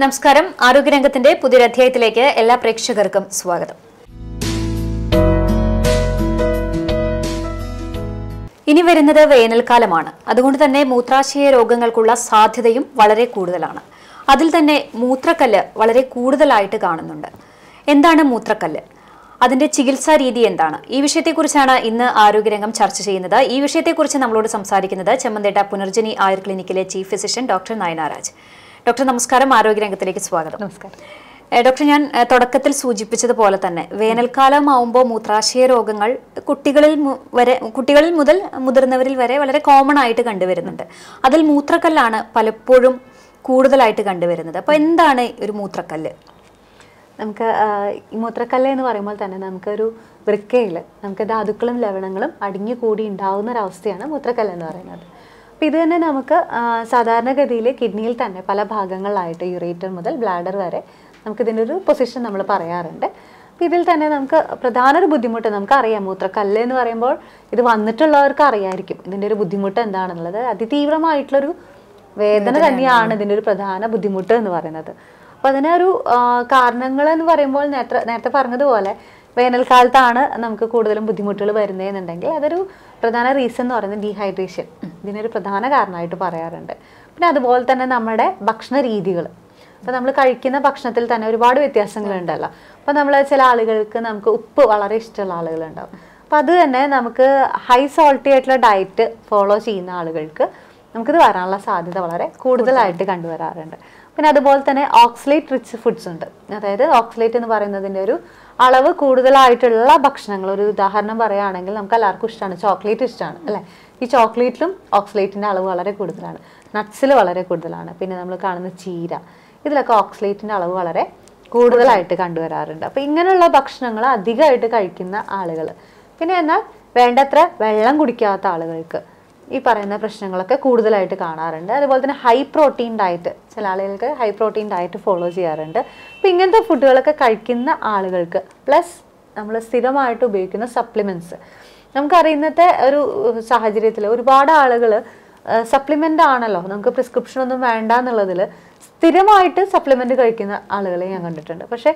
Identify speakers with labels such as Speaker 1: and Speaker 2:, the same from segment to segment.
Speaker 1: നമസ്കാരം. ആരോഗ്യരംഗത്തിന്റെ പുതിയൊരു അധ്യായത്തിലേക്ക് എല്ലാ പ്രേക്ഷകർക്കും സ്വാഗതം. ഇനി വരുന്നത് വേനൽക്കാലമാണ്. അതുകൊണ്ട് തന്നെ മൂത്രാശയ രോഗങ്ങൾക്കുള്ള സാധ്യതയും വളരെ കൂടുതലാണ്. അതിൽ തന്നെ മൂത്രക്കല്ല് വളരെ കൂടുതലായിട്ട് കാണുന്നുണ്ട്. എന്താണ് മൂത്രക്കല്ല്? അതിന്റെ ചികിത്സാ രീതി എന്താണ്? ഈ വിഷയത്തെക്കുറിച്ചാണ് ഇന്ന് ആരോഗ്യരംഗം ചർച്ച ചെയ്യുന്നത്. ഈ വിഷയത്തെക്കുറിച്ച് നമ്മളോട് സംസാരിക്കുന്നത് Chemmanthatta Punarjani Ayur ക്ലിനിക്കിലെ chief physician doctor Nayanaraj. Doctor നമസ്കാരം ആരോഗ്യരംഗത്തിലേക്ക് സ്വാഗതം.
Speaker 2: നമസ്കാരം.
Speaker 1: ഡോക്ടർ ഞാൻ തുടക്കത്തിൽ സൂചിപ്പിച്ചതുപോലെ തന്നെ വേനൽക്കാലമാവുമ്പോൾ മൂത്രാശയ രോഗങ്ങൾ കുട്ടികളിൽ വരെ കുട്ടികളിൽ മുതൽ മുതിർന്നവരിൽ വരെ വളരെ കോമൺ ആയിട്ട് കണ്ടുവരുന്നുണ്ട്. അതിൽ മൂത്രക്കല്ലാണ് പലപ്പോഴും കൂടുതലായിട്ട് കണ്ടുവരുന്നത്. അപ്പോൾ എന്താണ് ഒരു മൂത്രക്കല്ല്?
Speaker 2: നമുക്ക് ഈ മൂത്രക്കല്ല് എന്ന് പറയുമ്പോൾ തന്നെ നമുക്കൊരു വൃക്കയിൽ നമുക്ക് ധാതുക്കളും ലവണങ്ങളും അടിഞ്ഞു കൂടി ഉണ്ടാവുന്ന ഒരവസ്ഥയാണ് മൂത്രക്കല്ല് എന്ന് പറയുന്നത്. അപ്പോൾ ഇത് തന്നെ നമുക്ക് സാധാരണഗതിയിൽ കിഡ്നിയിൽ തന്നെ പല ഭാഗങ്ങളിലായിട്ട് യുറേറ്റർ മുതൽ ബ്ലാഡർ വരെ നമുക്കിതിന്റെ ഒരു പൊസിഷൻ നമ്മൾ പറയാറുണ്ട്. ഇതിൽ തന്നെ നമുക്ക് പ്രധാന ഒരു ബുദ്ധിമുട്ട് നമുക്ക് അറിയാം മൂത്രക്കല്ല് എന്ന് പറയുമ്പോൾ ഇത് വന്നിട്ടുള്ളവർക്ക് അറിയായിരിക്കും ഇതിന്റെ ഒരു ബുദ്ധിമുട്ട് എന്താണെന്നുള്ളത്. അതിതീവ്രമായിട്ടുള്ളൊരു വേദന തന്നെയാണ് ഇതിന്റെ ഒരു പ്രധാന ബുദ്ധിമുട്ട് എന്ന് പറയുന്നത്. അപ്പം അതിനൊരു കാരണങ്ങൾ എന്ന് പറയുമ്പോൾ നേരത്തെ നേരത്തെ പറഞ്ഞതുപോലെ വേനൽക്കാലത്താണ് നമുക്ക് കൂടുതലും ബുദ്ധിമുട്ടുകൾ വരുന്നതെന്നുണ്ടെങ്കിൽ അതൊരു പ്രധാന റീസൺ എന്ന് പറയുന്നത് ഡീഹൈഡ്രേഷൻ ഇതിനൊരു പ്രധാന കാരണമായിട്ട് പറയാറുണ്ട്. പിന്നെ അതുപോലെ തന്നെ നമ്മുടെ ഭക്ഷണ രീതികൾ. അപ്പോൾ നമ്മൾ കഴിക്കുന്ന ഭക്ഷണത്തിൽ തന്നെ ഒരുപാട് വ്യത്യാസങ്ങളുണ്ടല്ലോ അപ്പോൾ നമ്മൾ ചില ആളുകൾക്ക് നമുക്ക് ഉപ്പ് വളരെ ഇഷ്ടമുള്ള ആളുകളുണ്ടാവും. അപ്പോൾ അത് തന്നെ നമുക്ക് ഹൈ സോൾട്ടി ആയിട്ടുള്ള ഡയറ്റ് ഫോളോ ചെയ്യുന്ന ആളുകൾക്ക് നമുക്കിത് വരാനുള്ള സാധ്യത വളരെ കൂടുതലായിട്ട് കണ്ടുവരാറുണ്ട്. പിന്നെ അതുപോലെ തന്നെ ഓക്സിലേറ്റ് റിച്ച് ഫുഡ്സ് ഉണ്ട്. അതായത് ഓക്സിലേറ്റ് എന്ന് പറയുന്നതിന്റെ ഒരു അളവ് കൂടുതലായിട്ടുള്ള ഭക്ഷണങ്ങൾ. ഒരു ഉദാഹരണം പറയുകയാണെങ്കിൽ നമുക്ക് എല്ലാവർക്കും ഇഷ്ടമാണ് ചോക്ലേറ്റ് ഇഷ്ടമാണ് അല്ലേ? ഈ ചോക്ലേറ്റിലും ഓക്സലേറ്റിന്റെ അളവ് വളരെ കൂടുതലാണ്. നട്ട്സിൽ വളരെ കൂടുതലാണ്. പിന്നെ നമ്മൾ കാണുന്ന ചീര ഇതിലൊക്കെ ഓക്സലേറ്റിന്റെ അളവ് വളരെ കൂടുതലായിട്ട് കണ്ടുവരാറുണ്ട്. അപ്പോൾ ഇങ്ങനെയുള്ള ഭക്ഷണങ്ങൾ അധികമായിട്ട് കഴിക്കുന്ന ആളുകൾ പിന്നെ എന്നാൽ വേണ്ടത്ര വെള്ളം കുടിക്കാത്ത ആളുകൾക്ക് ഈ പറയുന്ന പ്രശ്നങ്ങളൊക്കെ കൂടുതലായിട്ട് കാണാറുണ്ട്. അതുപോലെ തന്നെ ഹൈ പ്രോട്ടീൻ ഡയറ്റ് ചില ആളുകൾക്ക് ഹൈ പ്രോട്ടീൻ ഡയറ്റ് ഫോളോ ചെയ്യാറുണ്ട്. അപ്പം ഇങ്ങനത്തെ ഫുഡുകളൊക്കെ കഴിക്കുന്ന ആളുകൾക്ക് പ്ലസ് നമ്മൾ സ്ഥിരമായിട്ട് ഉപയോഗിക്കുന്ന സപ്ലിമെന്റ്സ് നമുക്കറിയുന്നത്തെ ഒരു സാഹചര്യത്തിൽ ഒരുപാട് ആളുകൾ സപ്ലിമെന്റ് ആണല്ലോ. നമുക്ക് പ്രിസ്ക്രിപ്ഷൻ ഒന്നും വേണ്ട എന്നുള്ളതിൽ സ്ഥിരമായിട്ട് സപ്ലിമെന്റ് കഴിക്കുന്ന ആളുകളെ ഞാൻ കണ്ടിട്ടുണ്ട്. പക്ഷേ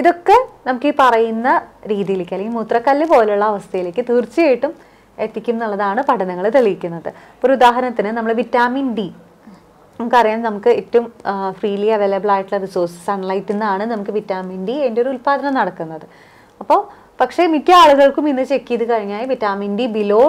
Speaker 2: ഇതൊക്കെ നമുക്ക് ഈ പറയുന്ന രീതിയിലേക്ക് അല്ലെങ്കിൽ മൂത്രക്കല്ല് പോലുള്ള അവസ്ഥയിലേക്ക് തീർച്ചയായിട്ടും എത്തിക്കും എന്നുള്ളതാണ് പഠനങ്ങൾ തെളിയിക്കുന്നത്. ഒരു ഉദാഹരണത്തിന് നമ്മൾ വിറ്റാമിൻ ഡി നമുക്കറിയാം നമുക്ക് ഏറ്റവും ഫ്രീലി അവൈലബിൾ ആയിട്ടുള്ള റിസോഴ്സ് സൺലൈറ്റിൽ നിന്നാണ് നമുക്ക് വിറ്റാമിൻ ഡി അതിന്റെ ഒരു ഉൽപ്പാദനം നടക്കുന്നത്. അപ്പോൾ പക്ഷേ മിക്ക ആളുകൾക്കും ഇന്ന് ചെക്ക് ചെയ്ത് കഴിഞ്ഞാൽ വിറ്റാമിൻ ഡി ബിലോ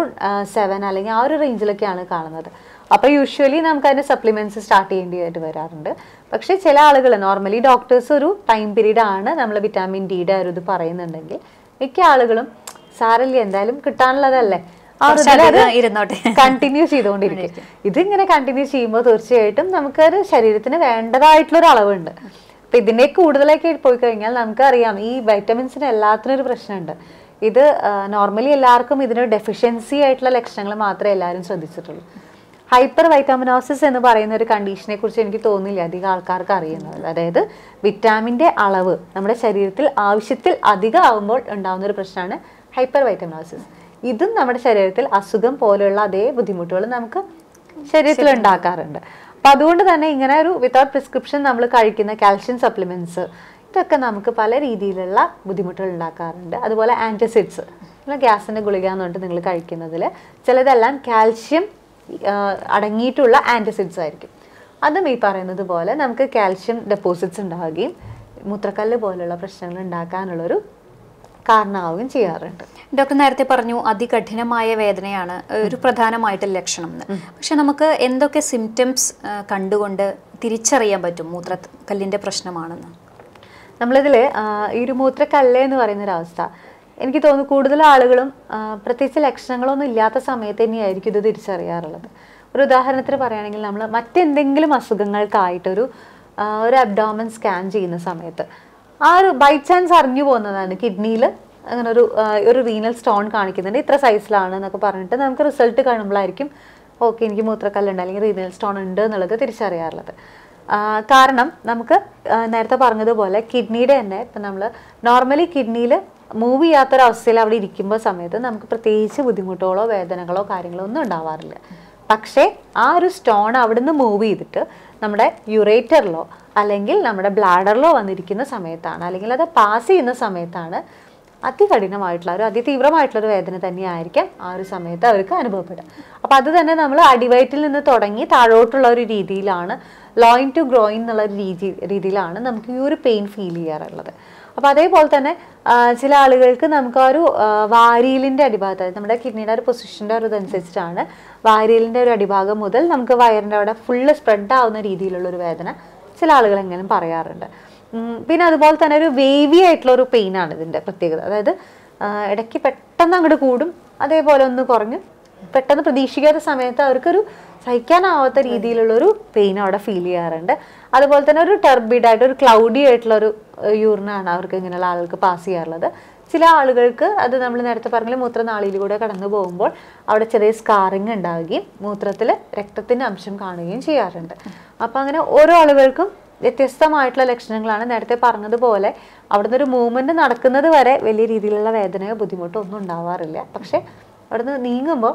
Speaker 2: സെവൻ അല്ലെങ്കിൽ ആ ഒരു റേഞ്ചിലൊക്കെയാണ് കാണുന്നത്. അപ്പോൾ യൂഷ്വലി നമുക്ക് അതിന്റെ സപ്ലിമെന്റ്സ് സ്റ്റാർട്ട് ചെയ്യേണ്ടതായിട്ട് വരാറുണ്ട്. പക്ഷേ ചില ആളുകൾ നോർമലി ഡോക്ടേഴ്സ് ഒരു ടൈം പീരീഡ് ആണ് നമ്മൾ വിറ്റാമിൻ ഡിയുടെ ഒരു ഇത് പറയുന്നുണ്ടെങ്കിൽ മിക്ക ആളുകളും സാരല്ലേ എന്തായാലും കിട്ടാനുള്ളതല്ലേ?
Speaker 1: ഇരുന്നോട്ടെ.
Speaker 2: കണ്ടിന്യൂ ചെയ്തുകൊണ്ടിരിക്കും. ഇതിങ്ങനെ കണ്ടിന്യൂ ചെയ്യുമ്പോൾ തീർച്ചയായിട്ടും നമുക്കൊരു ശരീരത്തിന് വേണ്ടതായിട്ടുള്ള ഒരു അളവുണ്ട്. അപ്പൊ ഇതിനെ കൂടുതലൊക്കെ പോയി കഴിഞ്ഞാൽ നമുക്കറിയാം ഈ വൈറ്റമിൻസിന് എല്ലാത്തിനും ഒരു പ്രശ്നമുണ്ട്. ഇത് നോർമലി എല്ലാവർക്കും ഇതിനൊരു ഡെഫിഷ്യൻസി ആയിട്ടുള്ള ലക്ഷണങ്ങൾ മാത്രമേ എല്ലാവരും ശ്രദ്ധിച്ചിട്ടുള്ളൂ. ഹൈപ്പർ വൈറ്റാമിനോസിസ് എന്ന് പറയുന്ന ഒരു കണ്ടീഷനെ കുറിച്ച് എനിക്ക് തോന്നുന്നില്ല അധികം ആൾക്കാർക്ക് അറിയുന്നത്. അതായത് വിറ്റാമിന്റെ അളവ് നമ്മുടെ ശരീരത്തിൽ ആവശ്യത്തിൽ അധികം ആവുമ്പോൾ ഉണ്ടാകുന്ന ഒരു പ്രശ്നമാണ് ഹൈപ്പർ വൈറ്റാമിനോസിസ് ഇതും നമ്മുടെ ശരീരത്തിൽ അസുഖം പോലെയുള്ള അതേ ബുദ്ധിമുട്ടുകൾ നമുക്ക് ശരീരത്തിൽ ഉണ്ടാക്കാറുണ്ട്. അപ്പൊ അതുകൊണ്ട് തന്നെ ഇങ്ങനെ ഒരു വിത്തൗട്ട് പ്രിസ്ക്രിപ്ഷൻ നമ്മൾ കഴിക്കുന്ന കാൽഷ്യം സപ്ലിമെന്റ്സ് ഇതൊക്കെ നമുക്ക് പല രീതിയിലുള്ള ബുദ്ധിമുട്ടുകൾ ഉണ്ടാക്കാറുണ്ട്. അതുപോലെ ആന്റസിഡ്സ് ഗ്യാസിന്റെ ഗുളിക എന്ന് പറഞ്ഞിട്ട് നിങ്ങൾ കഴിക്കുന്നതിൽ ചിലതെല്ലാം കാൽഷ്യം അടങ്ങിയിട്ടുള്ള ആന്റസിഡ്സ് ആയിരിക്കും. അതും ഈ പറയുന്നത് പോലെ നമുക്ക് കാൽഷ്യം ഡെപ്പോസിറ്റ്സ് ഉണ്ടാവുകയും മൂത്രക്കല്ല് പോലുള്ള പ്രശ്നങ്ങൾ ഉണ്ടാക്കാനുള്ളൊരു കാരണമാവുകയും ചെയ്യാറുണ്ട്.
Speaker 1: ഡോക്ടർ നേരത്തെ പറഞ്ഞു അതികഠിനമായ വേദനയാണ് ഒരു പ്രധാനമായിട്ട് ലക്ഷണം എന്ന്. പക്ഷെ നമുക്ക് എന്തൊക്കെ സിംറ്റംസ് കണ്ടുകൊണ്ട് തിരിച്ചറിയാൻ പറ്റും മൂത്രക്കല്ലിന്റെ പ്രശ്നമാണെന്ന്?
Speaker 2: നമ്മളിതിൽ ഈ ഒരു മൂത്രക്കല്ല് എന്ന് പറയുന്നൊരവസ്ഥ. എനിക്ക് തോന്നുന്നു കൂടുതൽ ആളുകളും പ്രത്യേകിച്ച് ലക്ഷണങ്ങളൊന്നും ഇല്ലാത്ത സമയത്ത് തന്നെയായിരിക്കും ഇത് തിരിച്ചറിയാറുള്ളത്. ഒരു ഉദാഹരണത്തിന് പറയുകയാണെങ്കിൽ നമ്മൾ മറ്റെന്തെങ്കിലും അസുഖങ്ങൾക്കായിട്ടൊരു ഒരു അബ്ഡോമൻ സ്കാൻ ചെയ്യുന്ന സമയത്ത് ആ ഒരു ബൈ ചാൻസ് അറിഞ്ഞു പോകുന്നതാണ് കിഡ്നിയിൽ അങ്ങനെ ഒരു ഒരു റീനൽ സ്റ്റോൺ കാണിക്കുന്നുണ്ട്. ഇത്ര സൈസിലാണ് എന്നൊക്കെ പറഞ്ഞിട്ട് നമുക്ക് റിസൾട്ട് കാണുമ്പോഴായിരിക്കും ഓക്കെ എനിക്ക് മൂത്രക്കല്ലുണ്ട് അല്ലെങ്കിൽ റീനൽ സ്റ്റോൺ ഉണ്ട് എന്നുള്ളത് തിരിച്ചറിയാറുള്ളത്. കാരണം നമുക്ക് നേരത്തെ പറഞ്ഞതുപോലെ കിഡ്നിയുടെ തന്നെ ഇപ്പം നമ്മൾ നോർമലി കിഡ്നിയിൽ മൂവ് ചെയ്യാത്തൊരവസ്ഥയിൽ അവിടെ ഇരിക്കുമ്പോൾ സമയത്ത് നമുക്ക് പ്രത്യേകിച്ച് ബുദ്ധിമുട്ടുകളോ വേദനകളോ കാര്യങ്ങളോ ഒന്നും ഉണ്ടാവാറില്ല. പക്ഷേ ആ ഒരു സ്റ്റോൺ അവിടുന്ന് മൂവ് ചെയ്തിട്ട് നമ്മുടെ യുറേറ്ററിലോ അല്ലെങ്കിൽ നമ്മുടെ ബ്ലാഡറിലോ വന്നിരിക്കുന്ന സമയത്താണ് അല്ലെങ്കിൽ അത് പാസ് ചെയ്യുന്ന സമയത്താണ് അതികഠിനമായിട്ടുള്ള ഒരു അതിതീവ്രമായിട്ടുള്ള ഒരു വേദന തന്നെയായിരിക്കാം ആ ഒരു സമയത്ത് അവർക്ക് അനുഭവപ്പെടുക. അപ്പോൾ അത് തന്നെ നമ്മൾ അടിവയറ്റിൽ നിന്ന് തുടങ്ങി താഴോട്ടുള്ള ഒരു രീതിയിലാണ് ലോയിൻ ടു ഗ്രോയിൻ എന്നുള്ള രീതി രീതിയിലാണ് നമുക്ക് ഈ ഒരു പെയിൻ ഫീൽ ചെയ്യാറുള്ളത്. അപ്പോൾ അതേപോലെ തന്നെ ചില ആളുകൾക്ക് നമുക്ക് ആ ഒരു വാരിയലിന്റെ അടിഭാഗത്ത് അതായത് നമ്മുടെ കിഡ്നിയുടെ ഒരു പൊസിഷന്റെ ഒരു ഇതനുസരിച്ചിട്ടാണ് വാരിയലിന്റെ ഒരു അടിഭാഗം മുതൽ നമുക്ക് വയറിന്റെ അവിടെ ഫുള്ള് സ്പ്രെഡ് ആവുന്ന രീതിയിലുള്ള ഒരു വേദന ചില ആളുകളെങ്കിലും പറയാറുണ്ട്. പിന്നെ അതുപോലെ തന്നെ ഒരു വേവി ആയിട്ടുള്ള ഒരു പെയിൻ ആണ് ഇതിന്റെ പ്രത്യേകത. അതായത് ഇടയ്ക്ക് പെട്ടെന്ന് അങ്ങോട്ട് കൂടും അതേപോലെ ഒന്ന് കുറഞ്ഞ് പെട്ടെന്ന് പ്രതീക്ഷിക്കാത്ത സമയത്ത് അവർക്കൊരു സഹിക്കാനാവാത്ത രീതിയിലുള്ളൊരു പെയിൻ അവിടെ ഫീൽ ചെയ്യാറുണ്ട്. അതുപോലെ തന്നെ ഒരു ടർബിഡ് ആയിട്ട് ഒരു ക്ലൗഡി ആയിട്ടുള്ള ഒരു യൂറിനാണ് അവർക്ക് ഇങ്ങനെയുള്ള ആളുകൾക്ക് പാസ് ചെയ്യാറുള്ളത്. ചില ആളുകൾക്ക് അത് നമ്മൾ നേരത്തെ പറഞ്ഞ മൂത്രനാളിയിലൂടെ കടന്നു പോകുമ്പോൾ അവിടെ ചെറിയ സ്കാറിങ് ഉണ്ടാവുകയും മൂത്രത്തിൽ രക്തത്തിന്റെ അംശം കാണുകയും ചെയ്യാറുണ്ട്. അപ്പോൾ അങ്ങനെ ഓരോ ആളുകൾക്കും വ്യത്യസ്തമായിട്ടുള്ള ലക്ഷണങ്ങളാണ് നേരത്തെ പറഞ്ഞതുപോലെ. അവിടുന്ന് ഒരു മൂവ്മെന്റ് നടക്കുന്നത് വരെ വലിയ രീതിയിലുള്ള വേദനയോ ബുദ്ധിമുട്ടോ ഒന്നും ഉണ്ടാവാറില്ല. പക്ഷെ അവിടുന്ന് നീങ്ങുമ്പോൾ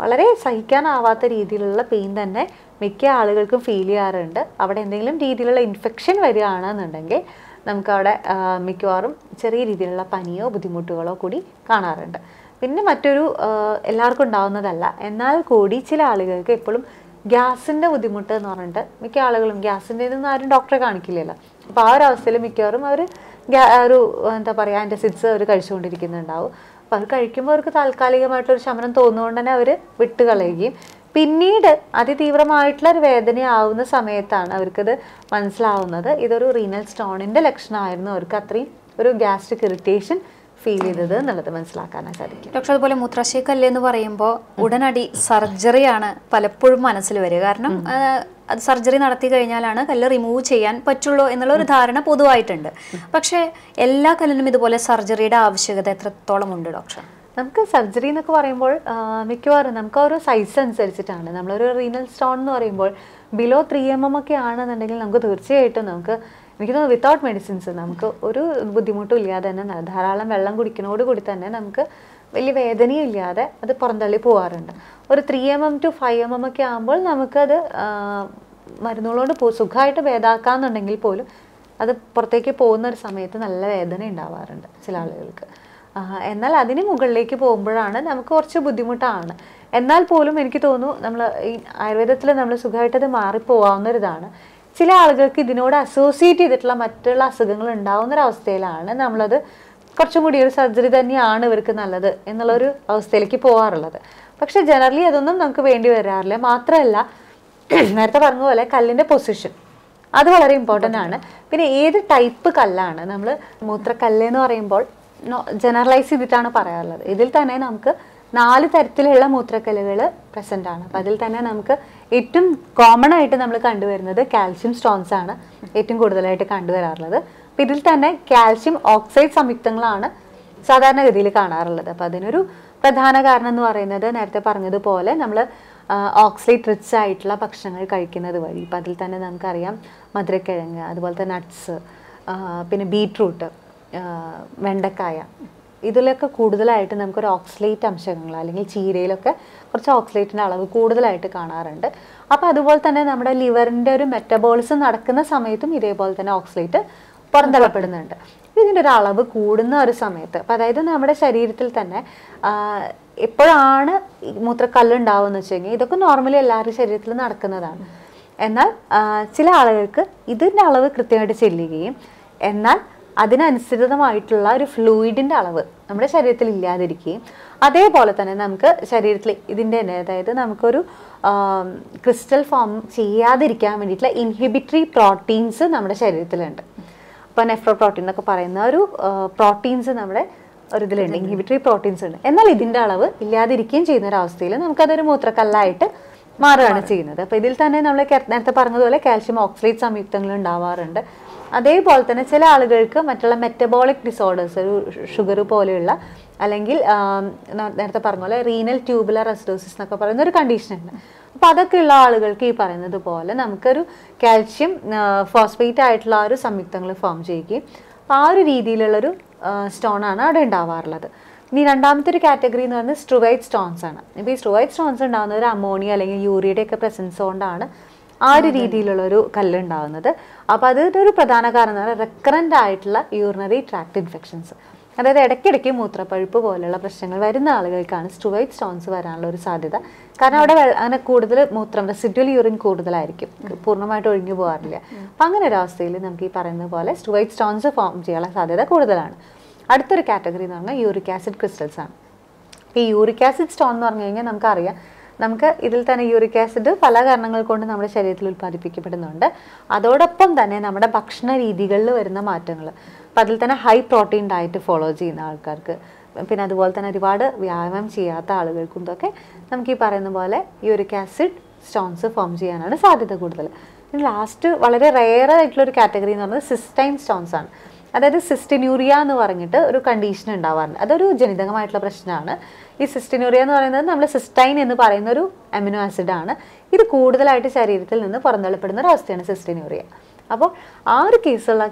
Speaker 2: വളരെ സഹിക്കാനാവാത്ത രീതിയിലുള്ള പെയിൻ തന്നെ മിക്ക ആളുകൾക്കും ഫീൽ ചെയ്യാറുണ്ട്. അവിടെ എന്തെങ്കിലും രീതിയിലുള്ള ഇൻഫെക്ഷൻ വരികയാണെന്നുണ്ടെങ്കിൽ നമുക്കവിടെ മിക്കവാറും ചെറിയ രീതിയിലുള്ള പനിയോ ബുദ്ധിമുട്ടുകളോ കൂടി കാണാറുണ്ട്. പിന്നെ മറ്റൊരു എല്ലാവർക്കും ഉണ്ടാവുന്നതല്ല. എന്നാൽ കൂടി ചില ആളുകൾക്ക് എപ്പോഴും ഗ്യാസിന്റെ ബുദ്ധിമുട്ട് എന്ന് പറഞ്ഞിട്ട് മിക്ക ആളുകളും ഗ്യാസിന്റെ ഇതൊന്നും ആരും ഡോക്ടറെ കാണിക്കില്ലല്ലോ. അപ്പോൾ ആ ഒരു അവസ്ഥയിൽ മിക്കവാറും അവർ ഒരു എന്താ പറയുക ആന്റസിഡ്സ് അവർ കഴിച്ചുകൊണ്ടിരിക്കുന്നുണ്ടാവും. അപ്പോൾ അത് കഴിക്കുമ്പോൾ അവർക്ക് താൽക്കാലികമായിട്ടൊരു ശമനം തോന്നുകൊണ്ട് തന്നെ അവർ വിട്ട് കളയുകയും. പിന്നീട് അതിതീവ്രമായിട്ടുള്ള ഒരു വേദനയാവുന്ന സമയത്താണ് അവർക്കത് മനസ്സിലാവുന്നത്. ഇതൊരു റീനൽ സ്റ്റോണിന്റെ ലക്ഷണമായിരുന്നു. അവർക്ക് അത്രയും ഒരു ഗ്യാസ്ട്രിക് ഇറിറ്റേഷൻ ഫീൽ ചെയ്തത് എന്നുള്ളത് മനസ്സിലാക്കാനായി സാധിക്കും
Speaker 1: ഡോക്ടർ അതുപോലെ മൂത്രാശയക്കല്ല് എന്ന് പറയുമ്പോൾ ഉടനടി സർജറിയാണ് പലപ്പോഴും മനസ്സിൽ വരിക. കാരണം അത് സർജറി നടത്തി കഴിഞ്ഞാലാണ് കല്ല് റിമൂവ് ചെയ്യാൻ പറ്റുള്ളൂ എന്നുള്ള ഒരു ധാരണ പൊതുവായിട്ടുണ്ട്. പക്ഷേ എല്ലാ കല്ലിനും ഇതുപോലെ സർജറിയുടെ ആവശ്യകത എത്രത്തോളം ഉണ്ട് ഡോക്ടർ?
Speaker 2: നമുക്ക് സർജറി എന്നൊക്കെ പറയുമ്പോൾ മിക്കവാറും നമുക്ക് ഓരോ സൈസ് അനുസരിച്ചിട്ടാണ്. നമ്മളൊരു റീനൽ സ്റ്റോൺ എന്ന് പറയുമ്പോൾ ബിലോ ത്രീ എം എം ഒക്കെ ആണെന്നുണ്ടെങ്കിൽ നമുക്ക് തീർച്ചയായിട്ടും നമുക്ക് എനിക്ക് തോന്നുന്നു വിത്തൗട്ട് മെഡിസിൻസ് നമുക്ക് ഒരു ബുദ്ധിമുട്ടും ഇല്ലാതെ തന്നെ ധാരാളം വെള്ളം കുടിക്കുന്നതോട് കൂടി തന്നെ നമുക്ക് വലിയ വേദനയും ഇല്ലാതെ അത് പുറന്തള്ളി പോകാറുണ്ട് ഒരു three M M to five M M ഒക്കെ ആകുമ്പോൾ നമുക്കത് മരുന്നുകളോട് പോ സുഖമായിട്ട് ഭേദാക്കാന്നുണ്ടെങ്കിൽ പോലും അത് പുറത്തേക്ക് പോകുന്ന ഒരു സമയത്ത് നല്ല വേദന ഉണ്ടാവാറുണ്ട് ചില ആളുകൾക്ക്. എന്നാൽ അതിന് മുകളിലേക്ക് പോകുമ്പോഴാണ് നമുക്ക് കുറച്ച് ബുദ്ധിമുട്ടാണ്. എന്നാൽ പോലും എനിക്ക് തോന്നുന്നു നമ്മൾ ഈ ആയുർവേദത്തിൽ നമ്മൾ സുഖമായിട്ടത് മാറിപ്പോവാവുന്ന ഒരിതാണ് ചില ആളുകൾക്ക് ഇതിനോട് അസോസിയേറ്റ് ചെയ്തിട്ടുള്ള മറ്റുള്ള അസുഖങ്ങൾ ഉണ്ടാവുന്ന ഒരു അവസ്ഥയിലാണ് നമ്മളത് കുറച്ചും കൂടി ഒരു സർജറി തന്നെയാണ് ഇവർക്ക് നല്ലത് എന്നുള്ളൊരു അവസ്ഥയിലേക്ക് പോകാറുള്ളത് പക്ഷെ ജനറലി അതൊന്നും നമുക്ക് വേണ്ടി വരാറില്ല. മാത്രമല്ല നേരത്തെ പറഞ്ഞ പോലെ കല്ലിന്റെ പൊസിഷൻ അത് വളരെ ഇമ്പോർട്ടന്റ് ആണ്. പിന്നെ ഏത് ടൈപ്പ് കല്ലാണ് നമ്മൾ മൂത്രക്കല്ല് എന്ന് പറയുമ്പോൾ ജനറലൈസ് ചെയ്തിട്ടാണ് പറയാറുള്ളത്. ഇതിൽ തന്നെ നമുക്ക് നാല് തരത്തിലുള്ള മൂത്രക്കല്ലുകൾ പ്രസന്റ് ആണ്. അപ്പം അതിൽ തന്നെ നമുക്ക് ഏറ്റവും കോമൺ ആയിട്ട് നമ്മൾ കണ്ടുവരുന്നത് കാൽഷ്യം സ്റ്റോൺസ് ആണ്. ഏറ്റവും കൂടുതലായിട്ട് കണ്ടുവരാറുള്ളത്. അപ്പം ഇതിൽ തന്നെ കാൽഷ്യം ഓക്സൈഡ് സംയുക്തങ്ങളാണ് സാധാരണഗതിയിൽ കാണാറുള്ളത്. അപ്പം അതിനൊരു പ്രധാന കാരണം എന്ന് പറയുന്നത് നേരത്തെ പറഞ്ഞതുപോലെ നമ്മൾ ഓക്സൈഡ് റിച്ച് ആയിട്ടുള്ള ഭക്ഷണങ്ങൾ കഴിക്കുന്നത് വഴി. ഇപ്പം അതിൽ തന്നെ നമുക്കറിയാം മധുരക്കിഴങ്ങ് അതുപോലെ തന്നെ നട്ട്സ് പിന്നെ ബീട്രൂട്ട് വെണ്ടക്കായ ഇതിലൊക്കെ കൂടുതലായിട്ട് നമുക്കൊരു ഓക്സിലേറ്റ് അംശങ്ങൾ അല്ലെങ്കിൽ ചീരയിലൊക്കെ കുറച്ച് ഓക്സലേറ്റിന്റെ അളവ് കൂടുതലായിട്ട് കാണാറുണ്ട്. അപ്പോൾ അതുപോലെ തന്നെ നമ്മുടെ ലിവറിന്റെ ഒരു മെറ്റബോളിസം നടക്കുന്ന സമയത്തും ഇതേപോലെ തന്നെ ഓക്സിലേറ്റ് പുറന്തള്ളപ്പെടുന്നുണ്ട്. ഇതിന്റെ ഒരു അളവ് കൂടുന്ന ഒരു സമയത്ത് അപ്പോൾ അതായത് നമ്മുടെ ശരീരത്തിൽ തന്നെ എപ്പോഴാണ് മൂത്രക്കല്ല് ഉണ്ടാവുക വെച്ച് കഴിഞ്ഞാൽ ഇതൊക്കെ നോർമലി എല്ലാവരുടെ ശരീരത്തിൽ നടക്കുന്നതാണ്. എന്നാൽ ചില ആളുകൾക്ക് ഇതിന്റെ അളവ് കൃത്യമായിട്ട് ചെല്ലുകയും എന്നാൽ അതിനനുസൃതമായിട്ടുള്ള ഒരു ഫ്ലൂയിഡിന്റെ അളവ് നമ്മുടെ ശരീരത്തിൽ ഇല്ലാതിരിക്കുകയും അതേപോലെ തന്നെ നമുക്ക് ശരീരത്തിൽ ഇതിന്റെ തന്നെ അതായത് നമുക്കൊരു ക്രിസ്റ്റൽ ഫോം ചെയ്യാതിരിക്കാൻ വേണ്ടിയിട്ടുള്ള ഇൻഹിബിറ്ററി പ്രോട്ടീൻസ് നമ്മുടെ ശരീരത്തിലുണ്ട്. അപ്പോൾ നെഫ്രോ പ്രോട്ടീൻ എന്നൊക്കെ പറയുന്ന ഒരു പ്രോട്ടീൻസ് നമ്മുടെ ഒരു ഇതിലുണ്ട്. ഇൻഹിബിറ്ററി പ്രോട്ടീൻസ് ഉണ്ട്. എന്നാൽ ഇതിന്റെ അളവ് ഇല്ലാതിരിക്കുകയും ചെയ്യുന്ന ഒരു അവസ്ഥയിൽ നമുക്കതൊരു മൂത്രക്കല്ലായിട്ട് മാറുകയാണ് ചെയ്യുന്നത്. അപ്പോൾ ഇതിൽ തന്നെ നമ്മൾ നേരത്തെ പറഞ്ഞതുപോലെ കാൽഷ്യം ഓക്സലേറ്റ് സംയുക്തങ്ങൾ ഉണ്ടാവാറുണ്ട്. അതേപോലെ തന്നെ ചില ആളുകൾക്ക് മറ്റുള്ള മെറ്റബോളിക് ഡിസോർഡേഴ്സ് ഒരു ഷുഗർ പോലെയുള്ള അല്ലെങ്കിൽ നേരത്തെ പറഞ്ഞ പോലെ റീനൽ ട്യൂബുലർ അസിഡോസിസ് എന്നൊക്കെ പറയുന്ന ഒരു കണ്ടീഷൻ ഉണ്ട്. അപ്പോൾ അതൊക്കെ ഉള്ള ആളുകൾക്ക് ഈ പറയുന്നത് പോലെ നമുക്കൊരു കാൽഷ്യം ഫോസ്ഫേറ്റ് ആയിട്ടുള്ള ഒരു സംയുക്തങ്ങൾ ഫോം ചെയ്യുകയും അപ്പോൾ ആ ഒരു രീതിയിലുള്ളൊരു സ്റ്റോണാണ് അവിടെ ഉണ്ടാവാറുള്ളത്. ഇനി രണ്ടാമത്തെ ഒരു കാറ്റഗറി എന്ന് പറയുന്നത് സ്ട്രുവൈറ്റ് സ്റ്റോൺസ് ആണ്. ഇപ്പോൾ ഈ സ്ട്രുവൈറ്റ് സ്റ്റോൺസ് ഉണ്ടാകുന്നത് ഒരു അമോണിയ അല്ലെങ്കിൽ യൂറിയയുടെ ഒക്കെ പ്രസൻസ് കൊണ്ടാണ് ആ ഒരു രീതിയിലുള്ള ഒരു കല്ല് ഉണ്ടാവുന്നത് അപ്പോൾ അതിന്റെ ഒരു പ്രധാന കാരണം എന്ന് പറഞ്ഞാൽ റെക്കറന്റ് ആയിട്ടുള്ള യൂറിനറി ട്രാക്ട് ഇൻഫെക്ഷൻസ് അതായത് ഇടയ്ക്കിടയ്ക്ക് മൂത്രപ്പഴുപ്പ് പോലുള്ള പ്രശ്നങ്ങൾ വരുന്ന ആളുകൾക്കാണ് സ്റ്റുവൈറ്റ് സ്റ്റോൺസ് വരാനുള്ള ഒരു സാധ്യത. കാരണം അവിടെ അങ്ങനെ കൂടുതൽ മൂത്രം റെസിഡ്യൽ യൂറിൻ കൂടുതലായിരിക്കും. പൂർണമായിട്ട് ഒഴിഞ്ഞു പോകാറില്ല. അപ്പം അങ്ങനെ ഒരു അവസ്ഥയിൽ നമുക്ക് ഈ പറയുന്ന പോലെ സ്റ്റുവൈറ്റ് സ്റ്റോൺസ് ഫോം ചെയ്യാനുള്ള സാധ്യത കൂടുതലാണ്. അടുത്തൊരു കാറ്റഗറി എന്ന് പറഞ്ഞാൽ യൂറിക് ആസിഡ് ക്രിസ്റ്റൽസ് ആണ്. ഈ യൂറിക് ആസിഡ് സ്റ്റോൺ എന്ന് പറഞ്ഞു കഴിഞ്ഞാൽ നമുക്കറിയാം നമുക്ക് ഇതിൽ തന്നെ യൂറിക് ആസിഡ് പല കാരണങ്ങൾ കൊണ്ട് നമ്മുടെ ശരീരത്തിൽ ഉൽപ്പാദിപ്പിക്കപ്പെടുന്നുണ്ട്. അതോടൊപ്പം തന്നെ നമ്മുടെ ഭക്ഷണ രീതികളിൽ വരുന്ന മാറ്റങ്ങൾ. അപ്പം അതിൽ തന്നെ ഹൈ പ്രോട്ടീൻ ഡയറ്റ് ഫോളോ ചെയ്യുന്ന ആൾക്കാർക്ക് പിന്നെ അതുപോലെ തന്നെ ഒരുപാട് വ്യായാമം ചെയ്യാത്ത ആളുകൾക്കും ഇതൊക്കെ നമുക്ക് ഈ പറയുന്ന പോലെ യൂറിക് ആസിഡ് സ്റ്റോൺസ് ഫോം ചെയ്യാനാണ് സാധ്യത കൂടുതൽ. ലാസ്റ്റ് വളരെ റെയർ ആയിട്ടുള്ള ഒരു കാറ്റഗറി എന്ന് പറയുന്നത് സിസ്റ്റൈൻ സ്റ്റോൺസ് ആണ്. അതായത് സിസ്റ്റിന്യൂറിയ എന്ന് പറഞ്ഞിട്ട് ഒരു കണ്ടീഷൻ ഉണ്ടാവാറുണ്ട്. അതൊരു ജനിതകമായിട്ടുള്ള പ്രശ്നമാണ്. ഈ സിസ്റ്റിന്യൂറിയ എന്ന് പറയുന്നത് നമ്മൾ സിസ്റ്റൈൻ എന്ന് പറയുന്ന ഒരു അമിനോ ആസിഡ് ആണ്. ഇത് കൂടുതലായിട്ട് ശരീരത്തിൽ നിന്ന് പുറന്തള്ളപ്പെടുന്ന ഒരു അവസ്ഥയാണ് സിസ്റ്റിന്യൂറിയ അപ്പോൾ ആ ഒരു കേസുള്ള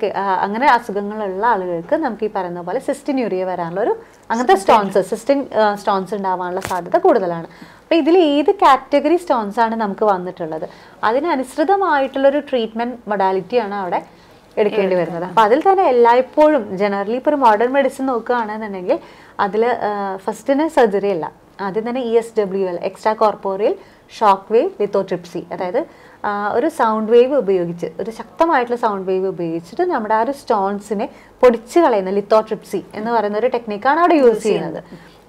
Speaker 2: അങ്ങനെ അസുഖങ്ങളുള്ള ആളുകൾക്ക് നമുക്ക് ഈ പറയുന്ന പോലെ സിസ്റ്റിന്യൂറിയ വരാനുള്ള ഒരു അങ്ങനത്തെ സ്റ്റോൺസ് സിസ്റ്റിൻ സ്റ്റോൺസ് ഉണ്ടാവാനുള്ള സാധ്യത കൂടുതലാണ്. അപ്പോൾ ഇതിൽ ഏത് കാറ്റഗറി സ്റ്റോൺസ് ആണ് നമുക്ക് വന്നിട്ടുള്ളത്? അതിനനുസൃതമായിട്ടുള്ളൊരു ട്രീറ്റ്മെന്റ് മൊഡാലിറ്റിയാണ് അവിടെ എടുക്കേണ്ടി വരുന്നത്. അപ്പോൾ അതിൽ തന്നെ എല്ലായ്പ്പോഴും ജനറലി ഇപ്പൊ ഒരു മോഡേൺ മെഡിസിൻ നോക്കുകയാണെന്നുണ്ടെങ്കിൽ അതിൽ ഫസ്റ്റിന് സർജറി അല്ല. ആദ്യം തന്നെ E S W L extracorporeal shock wave lithotripsy അതായത് ഒരു സൗണ്ട് വേവ് ഉപയോഗിച്ച് ഒരു ശക്തമായിട്ടുള്ള സൗണ്ട് വേവ് ഉപയോഗിച്ചിട്ട് നമ്മുടെ ആ ഒരു സ്റ്റോൺസിനെ പൊടിച്ച് കളയുന്ന ലിത്തോട്രിപ്സി എന്ന് പറയുന്ന ഒരു ടെക്നിക്കാണ് അവിടെ യൂസ് ചെയ്യുന്നത്.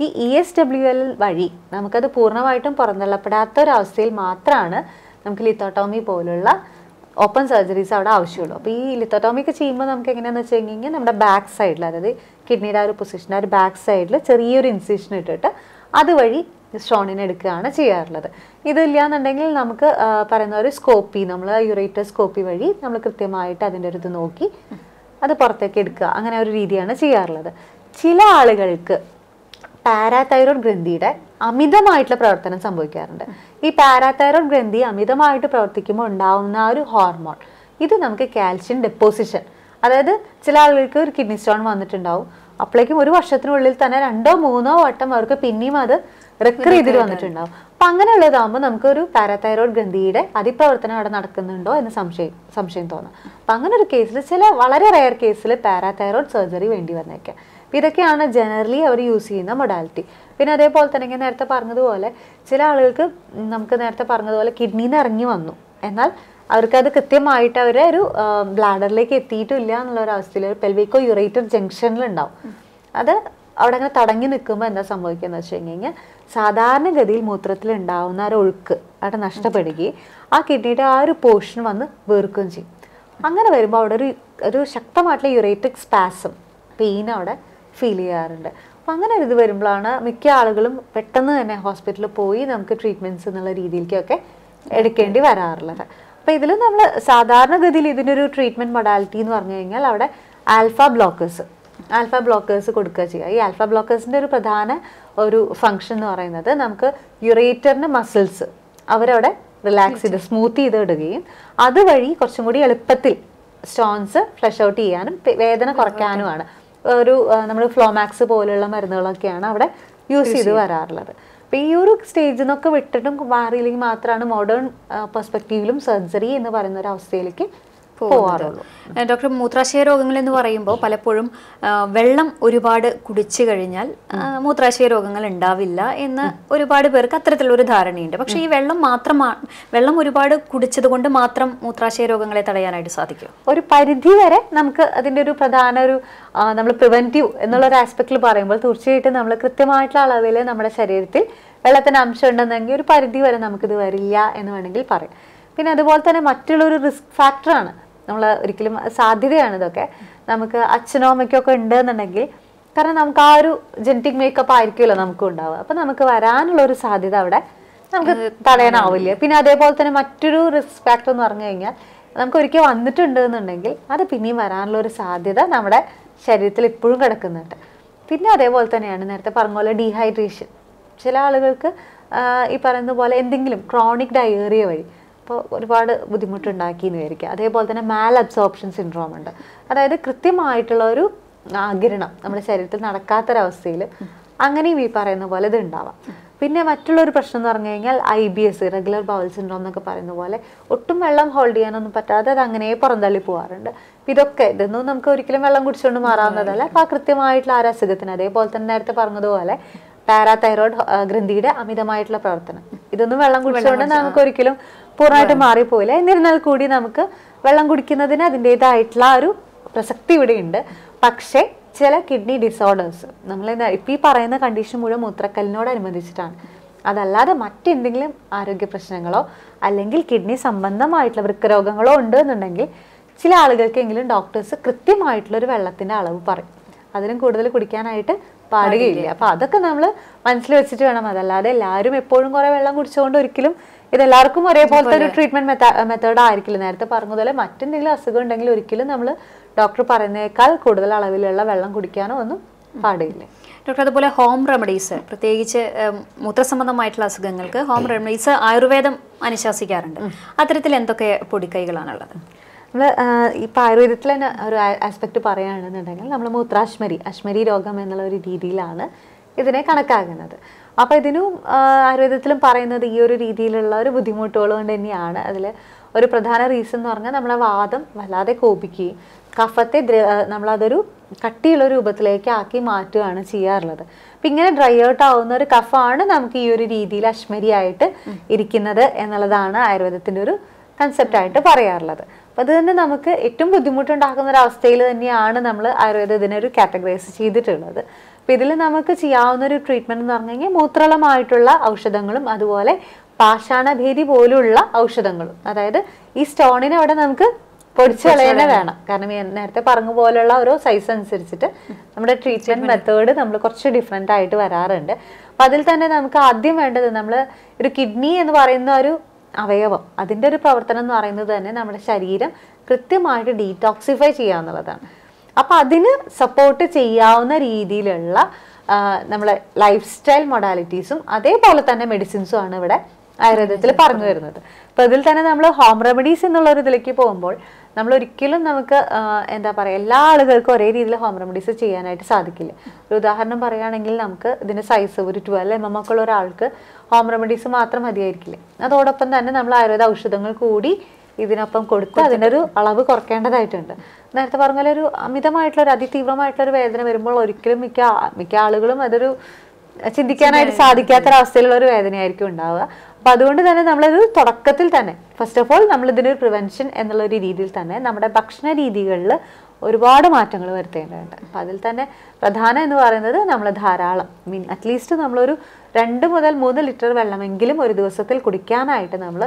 Speaker 2: ഈ ഇ എസ് ഡബ്ല്യു എൽ വഴി നമുക്കത് പൂർണമായിട്ടും പുറന്തള്ളപ്പെടാത്ത ഒരു അവസ്ഥയിൽ മാത്രമാണ് നമുക്ക് ലിത്തോട്ടോമി പോലുള്ള ഓപ്പൺ സർജറീസ് അവിടെ ആവശ്യമുള്ളൂ. അപ്പോൾ ഈ ലിത്തോട്ടോമി ഒക്കെ ചെയ്യുമ്പോൾ നമുക്ക് എങ്ങനെയാണെന്ന് വെച്ച് കഴിഞ്ഞാൽ നമ്മുടെ ബാക്ക് സൈഡിൽ അതായത് കിഡ്നിയുടെ ആ ഒരു പൊസിഷൻ ആ ഒരു ബാക്ക് സൈഡിൽ ചെറിയൊരു ഇൻസിഷൻ ഇട്ടിട്ട് അതുവഴി സ്റ്റോണിനെ എടുക്കുകയാണ് ചെയ്യാറുള്ളത്. ഇതില്ലാന്നുണ്ടെങ്കിൽ നമുക്ക് പറയുന്ന ഒരു സ്കോപ്പി നമ്മൾ യുറേറ്റർ സ്കോപ്പി വഴി നമ്മൾ കൃത്യമായിട്ട് അതിന്റെ ഒരു ഇത് നോക്കി അത് പുറത്തേക്ക് എടുക്കുക. അങ്ങനെ ഒരു രീതിയാണ് ചെയ്യാറുള്ളത്. ചില ആളുകൾക്ക് പാരാതൈറോയ്ഡ് ഗ്രന്ഥിയുടെ അമിതമായിട്ടുള്ള പ്രവർത്തനം സംഭവിക്കാറുണ്ട്. ഈ പാരാതൈറോയ്ഡ് ഗ്രന്ഥി അമിതമായിട്ട് പ്രവർത്തിക്കുമ്പോൾ ഉണ്ടാവുന്ന ആ ഒരു ഹോർമോൺ ഇത് നമുക്ക് കാൽഷ്യം ഡെപ്പോസിഷൻ അതായത് ചില ആളുകൾക്ക് ഒരു കിഡ്നി സ്റ്റോൺ വന്നിട്ടുണ്ടാവും. അപ്പോഴേക്കും ഒരു വർഷത്തിനുള്ളിൽ തന്നെ രണ്ടോ മൂന്നോ വട്ടം അവർക്ക് പിന്നെയും അത് റിക്കർ ചെയ്തിട്ട് വന്നിട്ടുണ്ടാവും. അപ്പം അങ്ങനെയുള്ളതാകുമ്പോൾ നമുക്കൊരു പാരാതൈറോയ്ഡ് ഗ്രന്ഥിയുടെ അതിപ്രവർത്തനം അവിടെ നടക്കുന്നുണ്ടോ എന്ന് സംശയം സംശയം തോന്നാം. അപ്പം അങ്ങനെ ഒരു കേസിൽ ചില വളരെ റയർ കേസിൽ പാരാതൈറോയ്ഡ് സർജറി വേണ്ടി വന്നേക്കാം. അപ്പം ഇതൊക്കെയാണ് ജനറലി അവർ യൂസ് ചെയ്യുന്ന മൊഡാലിറ്റി പിന്നെ അതേപോലെ തന്നെ ഞാൻ നേരത്തെ പറഞ്ഞതുപോലെ ചില ആളുകൾക്ക് നമുക്ക് നേരത്തെ പറഞ്ഞതുപോലെ കിഡ്നിന്ന് ഇറങ്ങി വന്നു. എന്നാൽ അവർക്കത് കൃത്യമായിട്ട് അവരെ ഒരു ബ്ലാഡറിലേക്ക് എത്തിയിട്ടില്ല എന്നുള്ള ഒരു അവസ്ഥയിൽ ഒരു പെൽവിക്കോ യുറേറ്റർ ജംഗ്ഷനിലുണ്ടാവും അത് അവിടെ അങ്ങനെ തടങ്ങി നിൽക്കുമ്പോൾ എന്താ സംഭവിക്കുക വെച്ച് കഴിഞ്ഞാൽ സാധാരണഗതിയിൽ മൂത്രത്തിൽ ഉണ്ടാവുന്ന ഒരു ഒഴുക്ക് അവിടെ നഷ്ടപ്പെടുകയും ആ കിഡ്നിയുടെ ആ ഒരു പോർഷൻ വന്ന് വീർക്കുകയും ചെയ്യും. അങ്ങനെ വരുമ്പോൾ അവിടെ ഒരു ഒരു ശക്തമായിട്ടുള്ള യുറേറ്റിക് സ്പാസം പെയിൻ അവിടെ ഫീൽ ചെയ്യാറുണ്ട്. അപ്പോൾ അങ്ങനെ ഒരു ഇത് വരുമ്പോഴാണ് മിക്ക ആളുകളും പെട്ടെന്ന് തന്നെ ഹോസ്പിറ്റലിൽ പോയി നമുക്ക് ട്രീറ്റ്മെന്റ്സ് എന്നുള്ള രീതിയിലേക്കൊക്കെ എടുക്കേണ്ടി വരാറുള്ളത്. അപ്പോൾ ഇതിൽ നമ്മൾ സാധാരണഗതിയിൽ ഇതിനൊരു ട്രീറ്റ്മെന്റ് മൊഡാലിറ്റി എന്ന് പറഞ്ഞു കഴിഞ്ഞാൽ അവിടെ ആൽഫ ബ്ലോക്കേഴ്സ് ആൽഫ ബ്ലോക്കേഴ്സ് കൊടുക്കുക ചെയ്യുക. ഈ ആൽഫ ബ്ലോക്കേഴ്സിന്റെ ഒരു പ്രധാന ഒരു ഫങ്ഷൻ എന്ന് പറയുന്നത് നമുക്ക് യുറേറ്ററിന്റെ മസിൽസ് അവരവിടെ റിലാക്സ് ചെയ്ത് സ്മൂത്ത് ചെയ്ത് ഇടുകയും അതുവഴി കുറച്ചും കൂടി എളുപ്പത്തിൽ സ്റ്റോൺസ് ഫ്ലഷ് ഔട്ട് ചെയ്യാനും വേദന കുറയ്ക്കാനുമാണ്. ഒരു നമ്മൾ ഫ്ലോമാക്സ് പോലുള്ള മരുന്നുകളൊക്കെയാണ് അവിടെ യൂസ് ചെയ്ത് വരാറുള്ളത്. അപ്പോൾ ഈ ഒരു സ്റ്റേജിൽ നിന്നൊക്കെ വിട്ടിട്ടും മാറിയില്ലെങ്കിൽ മാത്രമാണ് മോഡേൺ പെർസ്പെക്റ്റീവിലും സർജറി എന്ന് പറയുന്ന ഒരു അവസ്ഥയിലേക്ക് പോവാറുള്ളൂ
Speaker 1: ഡോക്ടർ മൂത്രാശയ രോഗങ്ങൾ എന്ന് പറയുമ്പോൾ പലപ്പോഴും വെള്ളം ഒരുപാട് കുടിച്ചു കഴിഞ്ഞാൽ മൂത്രാശയ രോഗങ്ങൾ ഉണ്ടാവില്ല എന്ന് ഒരുപാട് പേർക്ക് ഒരു ധാരണയുണ്ട്. പക്ഷേ ഈ വെള്ളം മാത്രമാണ് വെള്ളം ഒരുപാട് കുടിച്ചത് കൊണ്ട് മാത്രം മൂത്രാശയ രോഗങ്ങളെ തടയാനായിട്ട് സാധിക്കും
Speaker 2: ഒരു പരിധി വരെ നമുക്ക് അതിന്റെ ഒരു പ്രധാന ഒരു നമ്മൾ പ്രിവെന്റീവ് എന്നുള്ള ഒരു ആസ്പെക്റ്റിൽ പറയുമ്പോൾ തീർച്ചയായിട്ടും നമ്മൾ കൃത്യമായിട്ടുള്ള അളവിൽ നമ്മുടെ ശരീരത്തിൽ വെള്ളത്തിന്റെ അംശം ഉണ്ടെന്നെങ്കിൽ ഒരു പരിധി വരെ നമുക്കിത് വരില്ല എന്ന് വേണമെങ്കിൽ പറയാം. പിന്നെ അതുപോലെ തന്നെ മറ്റുള്ളൊരു റിസ്ക് ഫാക്ടറാണ്. നമ്മൾ ഒരിക്കലും സാധ്യതയാണ് ഇതൊക്കെ. നമുക്ക് അച്ഛനോ അമ്മയ്ക്കോ ഒക്കെ ഉണ്ടെന്നുണ്ടെങ്കിൽ കാരണം നമുക്ക് ആ ഒരു ജനറ്റിക് മേക്കപ്പ് ആയിരിക്കുമല്ലോ നമുക്ക് ഉണ്ടാവുക. അപ്പം നമുക്ക് വരാനുള്ള ഒരു സാധ്യത അവിടെ നമുക്ക് തടയാനാവില്ല. പിന്നെ അതേപോലെ തന്നെ മറ്റൊരു റിസ്ക് ഫാക്ടർ എന്ന് പറഞ്ഞു കഴിഞ്ഞാൽ നമുക്ക് ഒരിക്കൽ വന്നിട്ടുണ്ട് എന്നുണ്ടെങ്കിൽ അത് പിന്നെയും വരാനുള്ള ഒരു സാധ്യത നമ്മുടെ ശരീരത്തിൽ ഇപ്പോഴും കിടക്കുന്നുണ്ട്. പിന്നെ അതേപോലെ തന്നെയാണ് നേരത്തെ പറഞ്ഞ പോലെ ഡീഹൈഡ്രേഷൻ ചില ആളുകൾക്ക് ഈ പറയുന്ന പോലെ എന്തെങ്കിലും ക്രോണിക് ഡയേറിയ വഴി അപ്പോൾ ഒരുപാട് ബുദ്ധിമുട്ടുണ്ടാക്കി എന്ന് വിചാരിക്കുക. അതേപോലെ തന്നെ മാൽ അബ്സോർപ്ഷൻ സിൻഡ്രോം ഉണ്ട്. അതായത് കൃത്യമായിട്ടുള്ള ഒരു ആഗിരണം നമ്മുടെ ശരീരത്തിൽ നടക്കാത്തൊരവസ്ഥയിൽ അങ്ങനെയും ഈ പറയുന്ന പോലെ ഇത് ഉണ്ടാവാം. പിന്നെ മറ്റുള്ളൊരു പ്രശ്നം എന്ന് പറഞ്ഞു കഴിഞ്ഞാൽ I B S regular bowel syndrome എന്നൊക്കെ പറയുന്ന പോലെ ഒട്ടും വെള്ളം ഹോൾഡ് ചെയ്യാനൊന്നും പറ്റാതെ അത് അങ്ങനെ പുറന്തള്ളി പോകാറുണ്ട് അപ്പം ഇതൊക്കെ ഇതൊന്നും നമുക്ക് ഒരിക്കലും വെള്ളം കുടിച്ചുകൊണ്ട് മാറാവുന്നതല്ല. അപ്പോൾ ആ കൃത്യമായിട്ടുള്ള ആ അസുഖത്തിന് അതേപോലെ തന്നെ നേരത്തെ പറഞ്ഞതുപോലെ പാരാതൈറോയ്ഡ് ഗ്രന്ഥിയുടെ അമിതമായിട്ടുള്ള പ്രവർത്തനം. ഇതൊന്നും വെള്ളം കുടിച്ചുകൊണ്ട് നമുക്ക് ഒരിക്കലും പൂർണമായിട്ട് മാറിപ്പോയില്ല എന്നിരുന്നാൽ കൂടി നമുക്ക് വെള്ളം കുടിക്കുന്നതിന് അതിന്റെതായിട്ടുള്ള ഒരു പ്രസക്തി ഇവിടെയുണ്ട്. പക്ഷേ ചില കിഡ്നി ഡിസോർഡേഴ്സ് നമ്മൾ ഇപ്പം ഈ പറയുന്ന കണ്ടീഷൻ മുഴുവൻ മൂത്രക്കല്ലിനോടനുബന്ധിച്ചിട്ടാണ്. അതല്ലാതെ മറ്റെന്തെങ്കിലും ആരോഗ്യ പ്രശ്നങ്ങളോ അല്ലെങ്കിൽ കിഡ്നി സംബന്ധമായിട്ടുള്ള വൃക്കരോഗങ്ങളോ ഉണ്ട് എന്നുണ്ടെങ്കിൽ ചില ആളുകൾക്കെങ്കിലും ഡോക്ടേഴ്സ് കൃത്യമായിട്ടുള്ളൊരു വെള്ളത്തിന്റെ അളവ് പറയും. അതിനും കൂടുതൽ കുടിക്കാനായിട്ട് പാടുകയില്ല. അപ്പൊ അതൊക്കെ നമ്മൾ മനസ്സിൽ വെച്ചിട്ട് വേണം. അതല്ലാതെ എല്ലാവരും എപ്പോഴും കുറെ വെള്ളം കുടിച്ചുകൊണ്ട് ഒരിക്കലും ഇത് എല്ലാവർക്കും ഒരേപോലത്തെ ഒരു ട്രീറ്റ്മെന്റ് മെത്തേഡ് ആയിരിക്കില്ല. നേരത്തെ പറഞ്ഞതുപോലെ മറ്റെന്തെങ്കിലും അസുഖം ഉണ്ടെങ്കിൽ ഒരിക്കലും നമ്മൾ ഡോക്ടർ പറയുന്നേക്കാൾ കൂടുതൽ അളവിലുള്ള വെള്ളം കുടിക്കാനോ ഒന്നും പാടില്ല.
Speaker 1: ഡോക്ടർ അതുപോലെ ഹോം റെമഡീസ് പ്രത്യേകിച്ച് മൂത്രസംബന്ധമായിട്ടുള്ള അസുഖങ്ങൾക്ക് ഹോം റെമഡീസ് ആയുർവേദം അനുശാസിക്കാറുണ്ട്. അത്തരത്തിൽ എന്തൊക്കെ പൊടിക്കൈകളാണുള്ളത്?
Speaker 2: നമ്മൾ ഇപ്പം ആയുർവേദത്തിൽ തന്നെ ഒരു ആസ്പെക്ട് പറയുകയാണെന്നുണ്ടെങ്കിൽ നമ്മൾ മൂത്രാശ്മരി അശ്മരി രോഗം എന്നുള്ള ഒരു രീതിയിലാണ് ഇതിനെ കണക്കാക്കുന്നത്. അപ്പോൾ ഇതിനും ആയുർവേദത്തിലും പറയുന്നത് ഈ ഒരു രീതിയിലുള്ള ഒരു ബുദ്ധിമുട്ടുകൾ കൊണ്ട് തന്നെയാണ്. അതിൽ ഒരു പ്രധാന റീസൺ എന്ന് പറഞ്ഞാൽ നമ്മളെ വാദം വല്ലാതെ കോപിക്കുകയും കഫത്തെ നമ്മളതൊരു കട്ടിയുള്ള രൂപത്തിലേക്ക് ആക്കി മാറ്റുകയാണ് ചെയ്യാറുള്ളത്. അപ്പം ഇങ്ങനെ ഡ്രൈ ഔട്ട് ആവുന്ന ഒരു കഫാണ് നമുക്ക് ഈ ഒരു രീതിയിൽ അശ്മരിയായിട്ട് ഇരിക്കുന്നത് എന്നുള്ളതാണ് ആയുർവേദത്തിന്റെ ഒരു കൺസെപ്റ്റായിട്ട് പറയാറുള്ളത്. അപ്പോൾ അത് തന്നെ നമുക്ക് ഏറ്റവും ബുദ്ധിമുട്ടുണ്ടാക്കുന്ന ഒരു അവസ്ഥയിൽ തന്നെയാണ് നമ്മൾ ആയുർവേദം ഒരു കാറ്റഗറൈസ് ചെയ്തിട്ടുള്ളത്. അപ്പോൾ ഇതിൽ നമുക്ക് ചെയ്യാവുന്ന ഒരു ട്രീറ്റ്മെന്റ് എന്ന് പറഞ്ഞു കഴിഞ്ഞാൽ മൂത്രളമായിട്ടുള്ള ഔഷധങ്ങളും അതുപോലെ പാഷാണഭേദി പോലുള്ള ഔഷധങ്ങളും. അതായത് ഈ സ്റ്റോണിനെ അവിടെ നമുക്ക് പൊടിച്ചു കളയാനേ വേണം. കാരണം നേരത്തെ പറഞ്ഞ പോലുള്ള ഓരോ സൈസ് അനുസരിച്ചിട്ട് നമ്മുടെ ട്രീറ്റ്മെന്റ് മെത്തേഡ് നമ്മൾ കുറച്ച് ഡിഫറെന്റ് ആയിട്ട് വരാറുണ്ട്. അപ്പം അതിൽ തന്നെ നമുക്ക് ആദ്യം വേണ്ടത് നമ്മൾ ഒരു കിഡ്നി എന്ന് പറയുന്ന ഒരു അവയവം. അതിന്റെ ഒരു പ്രവർത്തനം എന്ന് പറയുന്നത് തന്നെ നമ്മുടെ ശരീരം കൃത്യമായിട്ട് ഡീറ്റോക്സിഫൈ ചെയ്യുക എന്നുള്ളതാണ്. അപ്പം അതിന് സപ്പോർട്ട് ചെയ്യാവുന്ന രീതിയിലുള്ള നമ്മളെ ലൈഫ് സ്റ്റൈൽ മൊഡാലിറ്റീസും അതേപോലെ തന്നെ മെഡിസിൻസും ആണ് ഇവിടെ ആയുർവേദത്തിൽ പറഞ്ഞു വരുന്നത്. അപ്പോൾ ഇതിൽ തന്നെ നമ്മൾ ഹോം റെമഡീസ് എന്നുള്ള ഒരു ഇതിലേക്ക് പോകുമ്പോൾ നമ്മൾ ഒരിക്കലും നമുക്ക് എന്താ പറയുക എല്ലാ ആളുകൾക്കും ഒരേ രീതിയിൽ ഹോം റെമഡീസ് ചെയ്യാനായിട്ട് സാധിക്കില്ല. ഒരു ഉദാഹരണം പറയുകയാണെങ്കിൽ നമുക്ക് ഇതിന്റെ സൈസ് ഒരു ട്വൽവ് എം എം ഒക്കെ ഉള്ള ഒരാൾക്ക് ഹോം റെമഡീസ് മാത്രം മതിയായിരിക്കില്ല. അതോടൊപ്പം തന്നെ നമ്മൾ ആയുർവേദ ഔഷധങ്ങൾ കൂടി ഇതിനൊപ്പം കൊടുത്ത് അതിന്റെ ഒരു അളവ് കുറയ്ക്കേണ്ടതായിട്ടുണ്ട് നേരത്തെ പറഞ്ഞ പോലെ ഒരു അമിതമായിട്ടുള്ള ഒരു അതിതീവ്രമായിട്ടുള്ള ഒരു വേദന വരുമ്പോൾ ഒരിക്കലും മിക്ക മിക്ക ആളുകളും അതൊരു ചിന്തിക്കാനായിട്ട് സാധിക്കാത്തൊരവസ്ഥയിലുള്ള ഒരു വേദനയായിരിക്കും ഉണ്ടാവുക. അപ്പൊ അതുകൊണ്ട് തന്നെ നമ്മളത് തുടക്കത്തിൽ തന്നെ ഫസ്റ്റ് ഓഫ് ഓൾ നമ്മളിതിനൊരു പ്രിവെൻഷൻ എന്നുള്ള ഒരു രീതിയിൽ തന്നെ നമ്മുടെ ഭക്ഷണ രീതികളിൽ ഒരുപാട് മാറ്റങ്ങൾ വരുത്തേണ്ടതുണ്ട്. അപ്പം അതിൽ തന്നെ പ്രധാനം എന്ന് പറയുന്നത് നമ്മൾ ധാരാളം മീൻ അറ്റ്ലീസ്റ്റ് നമ്മളൊരു രണ്ട് മുതൽ മൂന്ന് ലിറ്റർ വെള്ളമെങ്കിലും ഒരു ദിവസത്തിൽ കുടിക്കാനായിട്ട് നമ്മൾ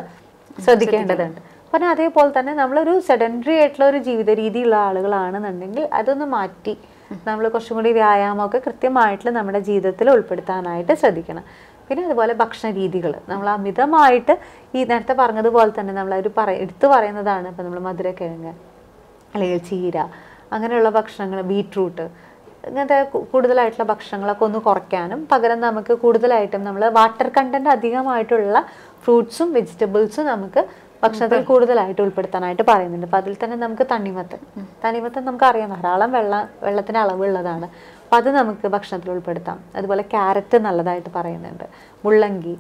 Speaker 2: ശ്രദ്ധിക്കേണ്ടതുണ്ട്. പിന്നെ അതേപോലെ തന്നെ നമ്മളൊരു സെഡന്ററി ആയിട്ടുള്ള ഒരു ജീവിത രീതിയുള്ള ആളുകളാണെന്നുണ്ടെങ്കിൽ അതൊന്ന് മാറ്റി നമ്മൾ കുറച്ചും കൂടി വ്യായാമമൊക്കെ കൃത്യമായിട്ട് നമ്മുടെ ജീവിതത്തിൽ ഉൾപ്പെടുത്താനായിട്ട് ശ്രദ്ധിക്കണം. പിന്നെ അതുപോലെ ഭക്ഷണ രീതികൾ നമ്മൾ അമിതമായിട്ട് ഈ നേരത്തെ പറഞ്ഞതുപോലെ തന്നെ നമ്മൾ ഒരു പറ എടുത്തു പറയുന്നതാണ് ഇപ്പം നമ്മൾ മധുരക്കിഴങ്ങ് അല്ലെങ്കിൽ ചീര അങ്ങനെയുള്ള ഭക്ഷണങ്ങൾ ബീട്രൂട്ട് ഇങ്ങനത്തെ കൂടുതലായിട്ടുള്ള ഭക്ഷണങ്ങളൊക്കെ ഒന്ന് കുറയ്ക്കാനും പകരം നമുക്ക് കൂടുതലായിട്ടും നമ്മൾ വാട്ടർ കണ്ടന്റ് അധികമായിട്ടുള്ള ഫ്രൂട്ട്സും വെജിറ്റബിൾസും നമുക്ക് ഭക്ഷണത്തിൽ കൂടുതലായിട്ട് ഉൾപ്പെടുത്താനായിട്ട് പറയുന്നുണ്ട്. അപ്പം അതിൽ തന്നെ നമുക്ക് തണ്ണിമത്തൻ. തണ്ണിമത്തൻ നമുക്ക് അറിയാം ധാരാളം വെള്ളം വെള്ളത്തിന്റെ അളവുള്ളതാണ്. അപ്പം അത് നമുക്ക് ഭക്ഷണത്തിൽ ഉൾപ്പെടുത്താം. അതുപോലെ ക്യാരറ്റ് നല്ലതായിട്ട് പറയുന്നുണ്ട്. മുള്ളങ്കി.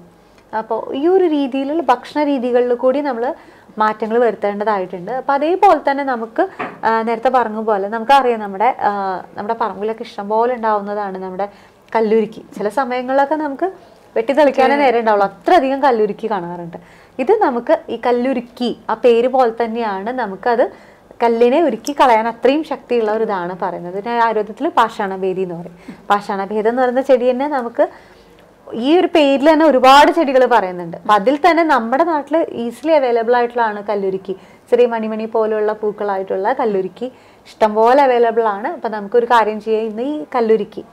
Speaker 2: അപ്പോൾ ഈ ഒരു രീതിയിലുള്ള ഭക്ഷണ രീതികളിൽ കൂടി നമ്മൾ മാറ്റങ്ങൾ വരുത്തേണ്ടതായിട്ടുണ്ട്. അപ്പോൾ അതേപോലെ തന്നെ നമുക്ക് നേരത്തെ പറഞ്ഞ പോലെ നമുക്കറിയാം നമ്മുടെ നമ്മുടെ പറമ്പിലൊക്കെ ഇഷ്ടംപോലെ ഉണ്ടാവുന്നതാണ് നമ്മുടെ കല്ലുരുക്കി. ചില സമയങ്ങളിലൊക്കെ നമുക്ക് വെട്ടിത്തെളിക്കാനേ നേരം ഉണ്ടാവുള്ളൂ. അത്രയധികം കല്ലുരുക്കി കാണാറുണ്ട്. ഇത് നമുക്ക് ഈ കല്ലുരുക്കി ആ പേര് പോലെ തന്നെയാണ് നമുക്കത് കല്ലിനെ ഉരുക്കി കളയാൻ അത്രയും ശക്തിയുള്ള ഒരു ഇതാണ് പറയുന്നത്. ഇതിനെ ആയുർവേദത്തിൽ പാഷാണഭേദി എന്ന് പറയും. പാഷാണഭേദം എന്ന് പറയുന്ന ചെടി തന്നെ നമുക്ക് ഈ ഒരു പേരിൽ തന്നെ ഒരുപാട് ചെടികൾ പറയുന്നുണ്ട്. അപ്പം അതിൽ തന്നെ നമ്മുടെ നാട്ടിൽ ഈസിലി അവൈലബിൾ ആയിട്ടുള്ളതാണ് കല്ലുരുക്കി. ചെറിയ മണിമണി പോലെയുള്ള പൂക്കളായിട്ടുള്ള കല്ലുരുക്കി ഇഷ്ടംപോലെ അവൈലബിൾ ആണ്. അപ്പം നമുക്കൊരു കാര്യം ചെയ്യാം. ഇന്ന് ഈ കല്ലുരുക്കി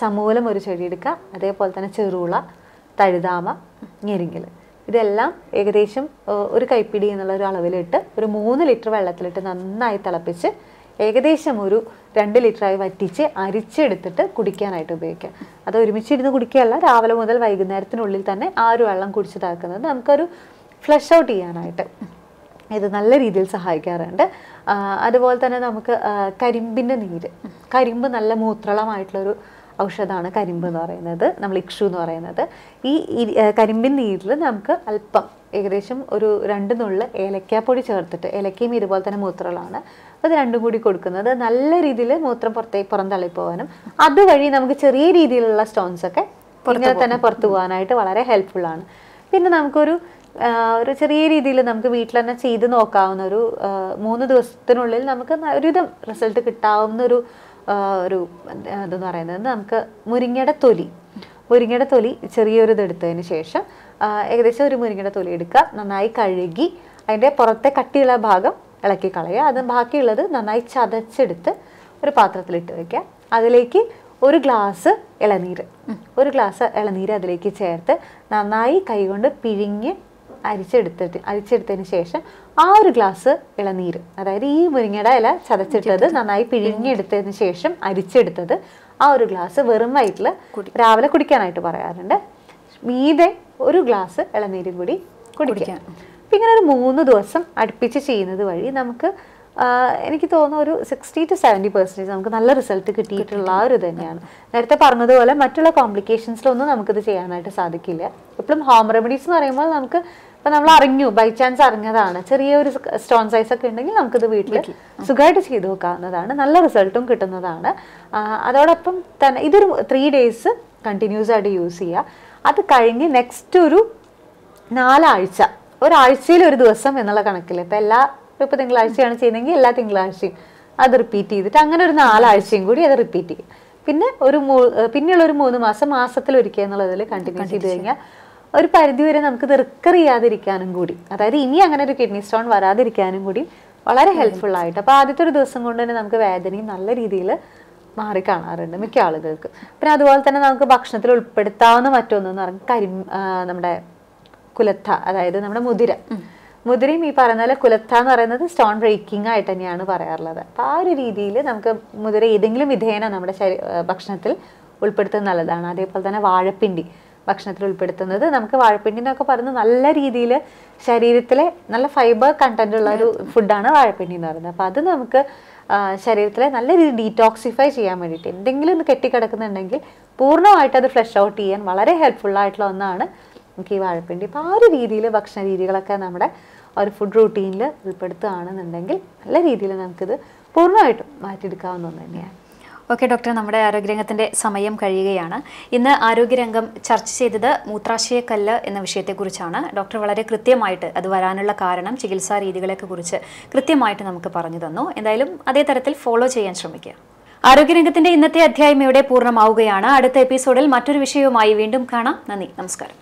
Speaker 2: സമൂലം ഒരു ചെടി എടുക്കുക അതേപോലെ തന്നെ ചെറുള തഴുതാമ ഞെരിങ്ങൽ ഇതെല്ലാം ഏകദേശം ഒരു കൈപ്പിടി എന്നുള്ള ഒരു അളവിലിട്ട് ഒരു മൂന്ന് ലിറ്റർ വെള്ളത്തിലിട്ട് നന്നായി തിളപ്പിച്ച് ഏകദേശം ഒരു രണ്ട് ലിറ്ററായി വറ്റിച്ച് അരിച്ചെടുത്തിട്ട് കുടിക്കാനായിട്ട് ഉപയോഗിക്കാം. അത് ഒരുമിച്ചിരുന്ന് കുടിക്കുകയല്ല രാവിലെ മുതൽ വൈകുന്നേരത്തിനുള്ളിൽ തന്നെ ആ ഒരു വെള്ളം കുടിച്ചതാക്കുന്നത് നമുക്കൊരു ഫ്ലഷ് ഔട്ട് ചെയ്യാനായിട്ട് ഇത് നല്ല രീതിയിൽ സഹായിക്കാറുണ്ട്. അതുപോലെ തന്നെ നമുക്ക് കരിമ്പിന്റെ നീര്. കരിമ്പ് നല്ല മൂത്രളമായിട്ടുള്ളൊരു ഔഷധമാണ് കരിമ്പ് എന്ന് പറയുന്നത് നമ്മൾ ഇക്ഷു എന്ന് പറയുന്നത്. ഈ കരിമ്പിൻ നീരിൽ നമുക്ക് അല്പം ഏകദേശം ഒരു രണ്ട് നുള്ള് ഏലക്കാപ്പൊടി ചേർത്തിട്ട് ഏലക്കയും ഇതുപോലെ തന്നെ മൂത്രങ്ങളാണ്. അത് രണ്ടും കൂടി കൊടുക്കുന്നത്. നല്ല രീതിയിൽ മൂത്രം പുറത്തേക്ക് പുറം പോകാനും അതുവഴി നമുക്ക് ചെറിയ രീതിയിലുള്ള സ്റ്റോൺസ് ഒക്കെ ഇങ്ങനെ തന്നെ പുറത്തു പോകാനായിട്ട് വളരെ ഹെൽപ്ഫുൾ ആണ്. പിന്നെ നമുക്കൊരു ഒരു ചെറിയ രീതിയിൽ നമുക്ക് വീട്ടിൽ തന്നെ ചെയ്ത് നോക്കാവുന്ന ഒരു മൂന്ന് ദിവസത്തിനുള്ളിൽ നമുക്ക് ഒരുവിധം റിസൾട്ട് കിട്ടാവുന്ന ഒരു ഒരു ഇതെന്ന് പറയുന്നത് നമുക്ക് മുരിങ്ങയുടെ തൊലി. മുരിങ്ങയുടെ തൊലി ചെറിയൊരു ഇത് എടുത്തതിന് ശേഷം ഏകദേശം ഒരു മുരിങ്ങയുടെ തൊലി എടുക്കുക. നന്നായി കഴുകി അതിന്റെ പുറത്തെ കട്ടിയുള്ള ഭാഗം ഇളക്കി കളയുക. അത് ബാക്കിയുള്ളത് നന്നായി ചതച്ചെടുത്ത് ഒരു പാത്രത്തിലിട്ട് വയ്ക്കുക അതിലേക്ക് ഒരു ഗ്ലാസ് ഇളനീര്. ഒരു ഗ്ലാസ് ഇളനീര് അതിലേക്ക് ചേർത്ത് നന്നായി കൈകൊണ്ട് പിഴിഞ്ഞ് അരിച്ചെടുത്തിട്ട് അരിച്ചെടുത്തതിന് ശേഷം ആ ഒരു ഗ്ലാസ് ഇളനീര്. അതായത് ഈ മുരിങ്ങയുടെ ഇല ചതച്ചിട്ടത് നന്നായി പിഴിഞ്ഞെടുത്തതിന് ശേഷം അരിച്ചെടുത്തത് ആ ഒരു ഗ്ലാസ് വെറും വയറ്റിൽ രാവിലെ കുടിക്കാനായിട്ട് പറയാറുണ്ട്. മീതെ ഒരു ഗ്ലാസ് ഇളനീര് കൂടി കുടിക്കാം. അപ്പം ഇങ്ങനെ ഒരു മൂന്ന് ദിവസം അടുപ്പിച്ച് ചെയ്യുന്നത് വഴി നമുക്ക് എനിക്ക് തോന്നുന്നു ഒരു സിക്സ്റ്റി ടു സെവന്റി പെർസെന്റേജ് നമുക്ക് നല്ല റിസൾട്ട് കിട്ടിയിട്ടുള്ള ആ ഒരു ഇത് തന്നെയാണ് നേരത്തെ പറഞ്ഞതുപോലെ മറ്റുള്ള കോംപ്ലിക്കേഷൻസിലൊന്നും നമുക്കിത് ചെയ്യാനായിട്ട് സാധിക്കില്ല. എപ്പോഴും ഹോം റെമഡീസ് എന്ന് പറയുമ്പോൾ നമുക്ക് ഇപ്പം നമ്മൾ അറിഞ്ഞു ബൈ ചാൻസ് അറിഞ്ഞതാണ്. ചെറിയൊരു സ്റ്റോൺ സൈസ് ഒക്കെ ഉണ്ടെങ്കിൽ നമുക്കിത് വീട്ടിൽ സുഖമായിട്ട് ചെയ്തു നോക്കാവുന്നതാണ് നല്ല റിസൾട്ടും കിട്ടുന്നതാണ്. അതോടൊപ്പം തന്നെ ഇതൊരു ത്രീ ഡേയ്സ് കണ്ടിന്യൂസ് ആയിട്ട് യൂസ് ചെയ്യുക അത് കഴിഞ്ഞ് നെക്സ്റ്റ് ഒരു നാലാഴ്ച ഒരാഴ്ചയിൽ ഒരു ദിവസം എന്നുള്ള കണക്കിൽ ഇപ്പം എല്ലാ ഇപ്പോൾ തിങ്കളാഴ്ചയാണ് ചെയ്യുന്നതെങ്കിൽ എല്ലാ തിങ്കളാഴ്ചയും അത് റിപ്പീറ്റ് ചെയ്തിട്ട് അങ്ങനെ ഒരു നാലാഴ്ചയും കൂടി അത് റിപ്പീറ്റ് ചെയ്യും. പിന്നെ ഒരു മൂ പിന്നെയുള്ള ഒരു മൂന്ന് മാസം മാസത്തിൽ ഒരിക്കുക എന്നുള്ളതിൽ കണ്ടിന്യൂ ചെയ്ത് കഴിഞ്ഞാൽ ഒരു പരിധിവരെ നമുക്ക് നമുക്കിത് റിക്കർ ചെയ്യാതിരിക്കാനും കൂടി അതായത് ഇനി അങ്ങനെ ഒരു കിഡ്നി സ്റ്റോൺ വരാതിരിക്കാനും കൂടി വളരെ ഹെൽപ്ഫുൾ ആയിട്ട്. അപ്പോൾ ആദ്യത്തെ ഒരു ദിവസം കൊണ്ട് തന്നെ നമുക്ക് വേദനയും നല്ല രീതിയിൽ മാറി കാണാറുണ്ട് മിക്ക ആളുകൾക്ക്. പിന്നെ അതുപോലെ തന്നെ നമുക്ക് ഭക്ഷണത്തിൽ ഉൾപ്പെടുത്താവുന്ന മറ്റൊന്നെന്ന് പറഞ്ഞാൽ കരിം നമ്മുടെ കുലത്ത അതായത് നമ്മുടെ മുതിര. മുതിരയും ഈ പറയുന്ന പോലെ കുലത്ത എന്ന് പറയുന്നത് സ്റ്റോൺ ബ്രേക്കിംഗ് ആയിട്ട് തന്നെയാണ് പറയാറുള്ളത്. അപ്പോൾ ആ ഒരു രീതിയിൽ നമുക്ക് മുതിര ഏതെങ്കിലും വിധേന നമ്മുടെ ഭക്ഷണത്തിൽ ഉൾപ്പെടുത്തുന്നത് നല്ലതാണ്. അതേപോലെ തന്നെ വാഴപ്പിണ്ടി. ഭക്ഷണത്തിൽ ഉൾപ്പെടുത്തുന്നത്. നമുക്ക് വാഴപ്പിണ്ടി എന്നൊക്കെ പറയുന്നത് നല്ല രീതിയിൽ ശരീരത്തിലെ നല്ല ഫൈബർ കണ്ടന്റ് ഉള്ള ഒരു ഫുഡാണ് വാഴപ്പിണ്ടി എന്ന് പറയുന്നത്. അപ്പോൾ അത് നമുക്ക് ശരീരത്തിലെ നല്ല രീതിയിൽ ഡീറ്റോക്സിഫൈ ചെയ്യാൻ വേണ്ടിയിട്ട് എന്തെങ്കിലും ഒന്ന് കെട്ടിക്കിടക്കുന്നുണ്ടെങ്കിൽ പൂർണമായിട്ട് അത് ഫ്ലഷ് ഔട്ട് ചെയ്യാൻ വളരെ ഹെൽപ്ഫുൾ ആയിട്ടുള്ള ഒന്നാണ് നമുക്ക് ഈ വാഴപ്പിണ്ടി. അപ്പോൾ ആ ഒരു രീതിയിൽ ഭക്ഷണ രീതികളൊക്കെ നമ്മുടെ ഒരു ഫുഡ് റൂട്ടീനിൽ ഉൾപ്പെടുത്തുകയാണെന്നുണ്ടെങ്കിൽ നല്ല രീതിയിൽ നമുക്കിത് പൂർണമായിട്ടും മാറ്റിയെടുക്കാവുന്ന ഒന്ന് തന്നെയാണ്.
Speaker 1: ഓക്കെ ഡോക്ടർ നമ്മുടെ ആരോഗ്യരംഗത്തിന്റെ സമയം കഴിയുകയാണ്. ഇന്ന് ആരോഗ്യരംഗം ചർച്ച ചെയ്തത് മൂത്രാശയക്കല്ല് എന്ന വിഷയത്തെക്കുറിച്ചാണ്. ഡോക്ടർ വളരെ കൃത്യമായിട്ട് അത് വരാനുള്ള കാരണം ചികിത്സാ രീതികളെയൊക്കെ കുറിച്ച് കൃത്യമായിട്ട് നമുക്ക് പറഞ്ഞു തന്നു. എന്തായാലും അതേ തരത്തിൽ ഫോളോ ചെയ്യാൻ ശ്രമിക്കുക. ആരോഗ്യരംഗത്തിന്റെ ഇന്നത്തെ അധ്യായം ഇവിടെ പൂർണമാവുകയാണ്. അടുത്ത എപ്പിസോഡിൽ മറ്റൊരു വിഷയവുമായി വീണ്ടും കാണാം. നന്ദി നമസ്കാരം.